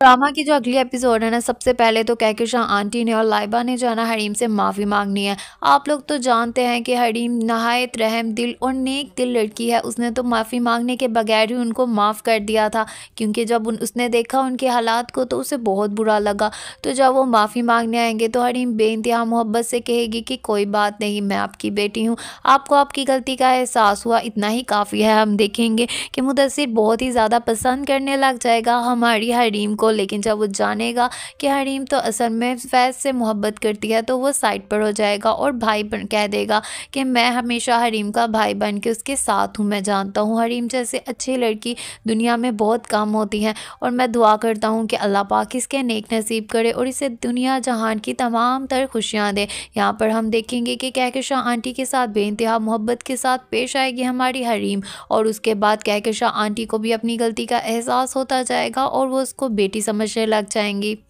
Drama की जो अगली एपिसोड है ना, सबसे पहले तो कहकशां आंटी ने और लाइबा ने जो है ना, हरीम से माफ़ी मांगनी है। आप लोग तो जानते हैं कि हरीम नहायत रहम दिल और नेक दिल लड़की है। उसने तो माफ़ी मांगने के बगैर ही उनको माफ़ कर दिया था, क्योंकि जब उन, उसने देखा उनके हालात को तो उसे बहुत बुरा लगा। तो जब वो माफ़ी मांगने आएँगे तो हरीम बेानतहा मोहब्बत से कहेगी कि कोई बात नहीं, मैं आपकी बेटी हूँ। आपको आपकी गलती का एहसास हुआ, इतना ही काफ़ी है, हम देखेंगे कि मुदसर बहुत ही ज़्यादा पसंद करने लग जाएगा। हमारी हरीम को लेकिन जब वो जानेगा कि हरीम तो असल में फैज़ से मोहब्बत करती है तो वो साइड पर हो जाएगा और भाई बन, कह देगा कि मैं हमेशा हरीम का भाई बन के उसके साथ हूँ, मैं जानता हूँ। हरीम जैसे अच्छी लड़की दुनिया में बहुत कम होती हैं और मैं दुआ करता हूँ कि अल्लाह पाक इसके नेक नसीब करे और इसे दुनिया जहान की तमाम तर खुशियाँ दे। यहाँ पर हम देखेंगे कि कहकशां आंटी के साथ बेानतहा मोहब्बत के साथ पेश आएगी हमारी हरीम और उसके बाद कहकशां आंटी को भी अपनी गलती का एहसास होता जाएगा और वो उसको बेटी समझने लग जाएँगी।